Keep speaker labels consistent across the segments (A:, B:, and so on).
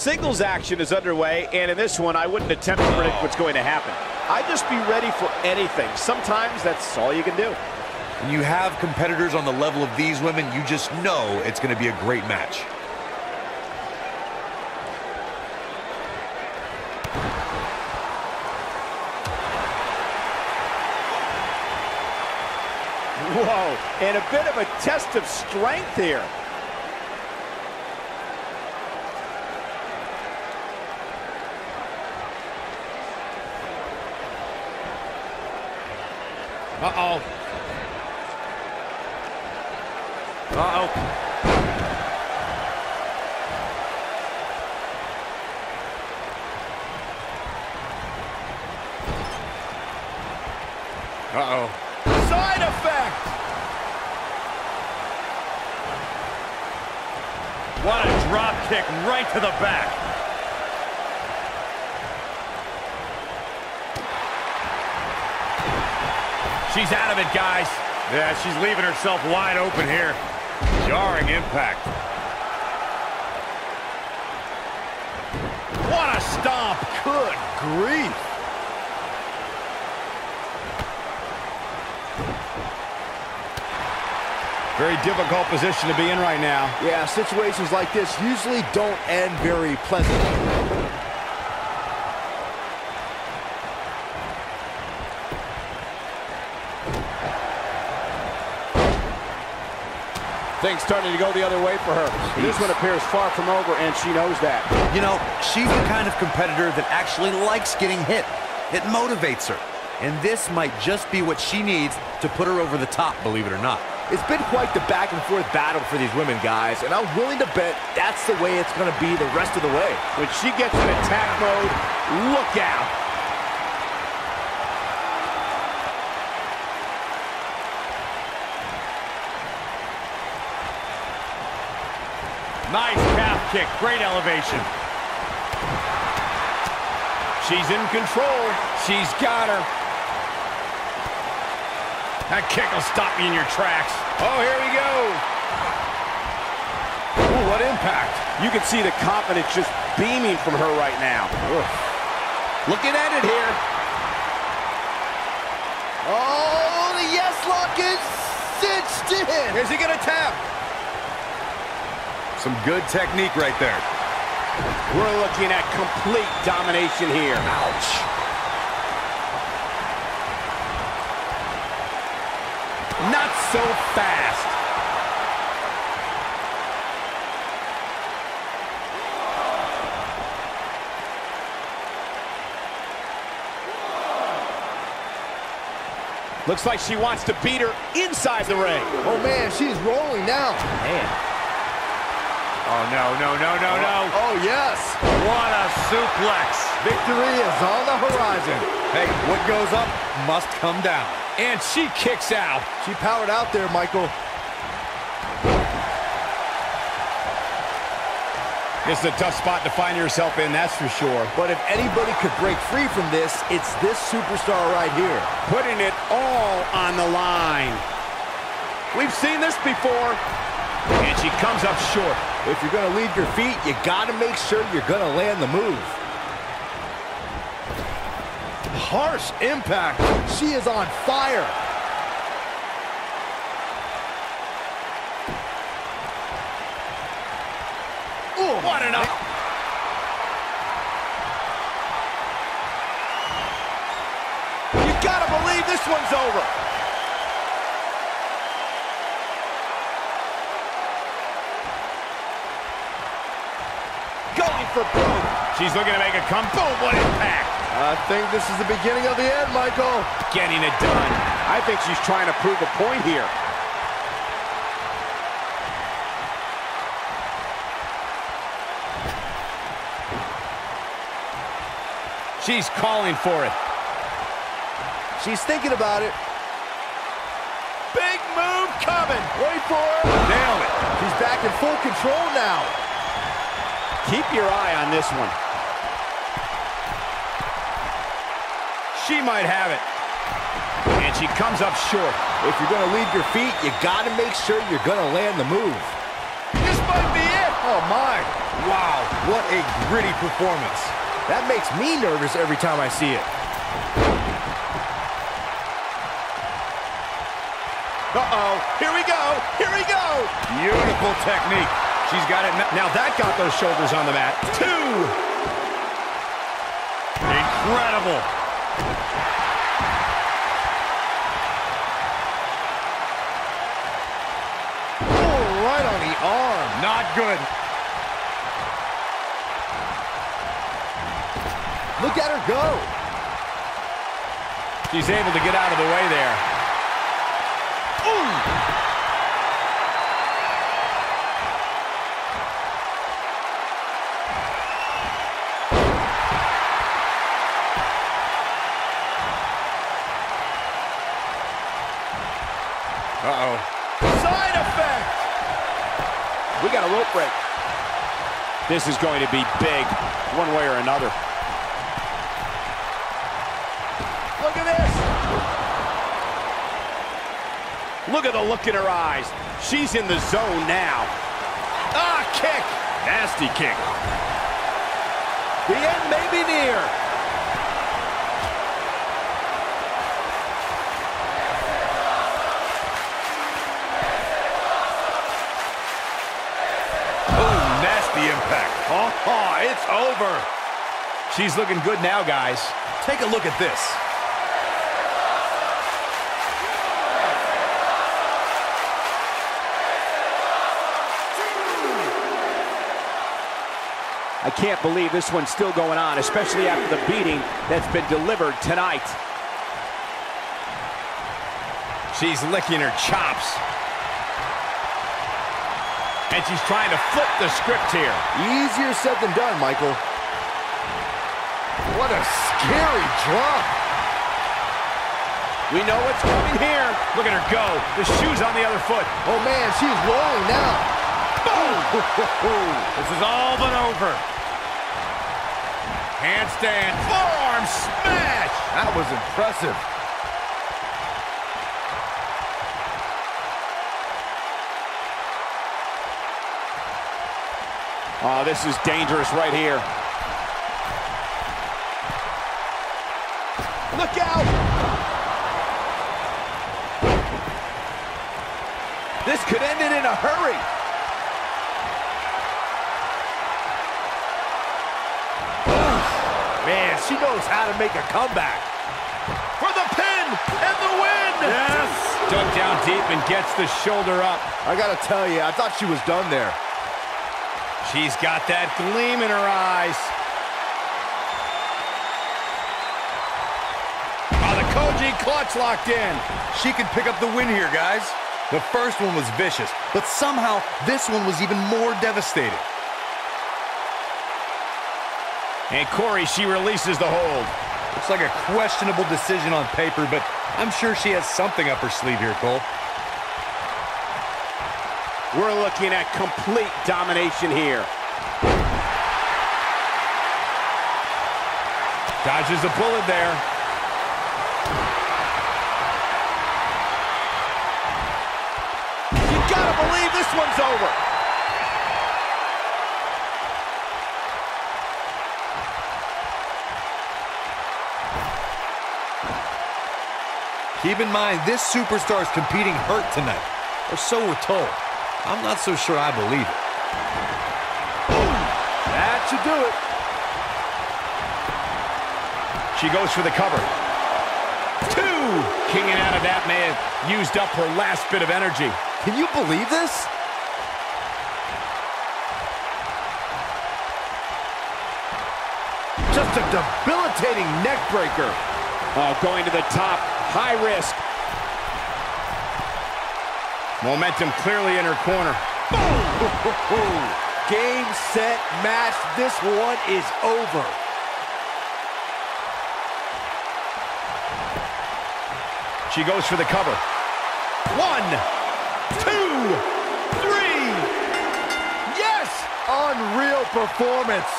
A: Singles action is underway, and in this one, I wouldn't attempt to predict what's going to happen. I'd just be ready for anything. Sometimes that's all you can do.
B: When you have competitors on the level of these women, you just know it's going to be a great match.
A: Whoa, and a bit of a test of strength here. Uh-oh. Uh-oh. Uh-oh. Side effect! What a drop kick right to the back. She's out of it, guys.
B: Yeah, she's leaving herself wide open here. Jarring impact.
A: What a stomp.
C: Good grief.
A: Very difficult position to be in right now.
C: Yeah, situations like this usually don't end very pleasantly.
D: Things starting to go the other way for her. This one appears far from over, and she knows that.
B: You know, she's the kind of competitor that actually likes getting hit. It motivates her. And this might just be what she needs to put her over the top, believe it or not.
C: It's been quite the back and forth battle for these women, guys, and I'm willing to bet that's the way it's going to be the rest of the way.
D: When she gets in attack mode, look out.
A: Nice calf kick. Great elevation. She's in control. She's got her. That kick will stop you in your tracks. Oh, here we go.
D: Ooh, what impact. You can see the confidence just beaming from her right now. Ugh. Looking at it here.
C: Oh, the yes lock is cinched in.
A: Is he going to tap?
B: Some good technique right there.
D: We're looking at complete domination here.
C: Ouch.
D: Not so fast. Looks like she wants to beat her inside the ring.
C: Oh, man, she's rolling now.
D: Man.
A: No, no, no, no, no.
C: Oh, yes.
A: What a suplex.
C: Victory is on the horizon.
B: Hey, what goes up must come down.
A: And she kicks out.
C: She powered out there, Michael.
A: This is a tough spot to find yourself in, that's for sure.
C: But if anybody could break free from this, it's this superstar right here.
D: Putting it all on the line. We've seen this before.
A: And she comes up short.
C: If you're going to leave your feet, you got to make sure you're going to land the move. Harsh impact. She is on fire.
A: Ooh, what an up.
D: You gotta believe this one's over. Going for broke.
A: She's looking to make a come. Boom, what impact.
C: I think this is the beginning of the end, Michael.
A: Getting it done.
D: I think she's trying to prove a point here.
A: She's calling for it.
C: She's thinking about it.
D: Big move coming.
C: Wait for it.
A: Nailed it.
C: She's back in full control now.
D: Keep your eye on this one.
A: She might have it. And she comes up short.
C: If you're going to leave your feet, you got to make sure you're going to land the move.
A: This might be it.
C: Oh, my.
B: Wow, what a gritty performance.
C: That makes me nervous every time I see it.
D: Uh-oh. Here we go. Here we go.
A: Beautiful technique. She's got it. Now that got those shoulders on the mat. Two. Incredible.
C: Oh, right on the arm.
A: Not good.
C: Look at her go.
A: She's able to get out of the way there. Uh-oh.
D: Side effect. We got a rope break. This is going to be big, one way or another.
C: Look at this.
A: Look at the look in her eyes. She's in the zone now. Ah, kick. Nasty kick.
C: The end may be near.
A: Oh, oh, it's over. She's looking good now, guys. Take a look at this.
D: I can't believe this one's still going on, especially after the beating that's been delivered tonight.
A: She's licking her chops. And she's trying to flip the script here.
C: Easier said than done, Michael. What a scary drop.
D: We know what's coming here.
A: Look at her go. The shoe's on the other foot.
C: Oh, man, she's rolling now. Boom!
A: This is all but over. Handstand. Forearm smash.
C: That was impressive.
D: Oh, this is dangerous right here.
C: Look out! This could end it in a hurry. Man, she knows how to make a comeback.
A: For the pin and the win. Yes. Dug down deep and gets the shoulder up.
C: I gotta tell you, I thought she was done there.
A: She's got that gleam in her eyes. Oh, the Koji clutch locked in.
B: She can pick up the win here, guys. The first one was vicious, but somehow this one was even more devastating.
A: And Corey, she releases the hold.
B: Looks like a questionable decision on paper, but I'm sure she has something up her sleeve here, Cole.
D: We're looking at complete domination here.
A: Dodges a bullet there.
D: You gotta believe this one's over.
B: Keep in mind, this superstar is competing hurt tonight, or so we're told. I'm not so sure I believe it.
C: That should do it.
A: She goes for the cover. Two! Kinging out of that may have used up her last bit of energy.
C: Can you believe this? Just a debilitating neckbreaker.
D: Oh, going to the top. High risk.
A: Momentum clearly in her corner. Boom!
C: Game, set, match. This one is over.
A: She goes for the cover. One, two, three.
C: Yes! Unreal performance.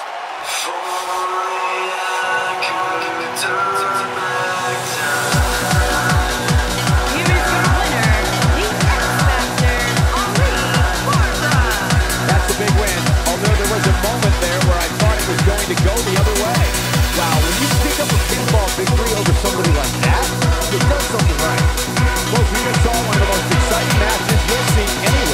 D: though there was a moment there where I thought it was going to go the other way.
C: Wow, when you pick up a pinball victory over somebody like that, you've done something right.
D: Well, we just saw one of the most exciting matches we'll see anyway.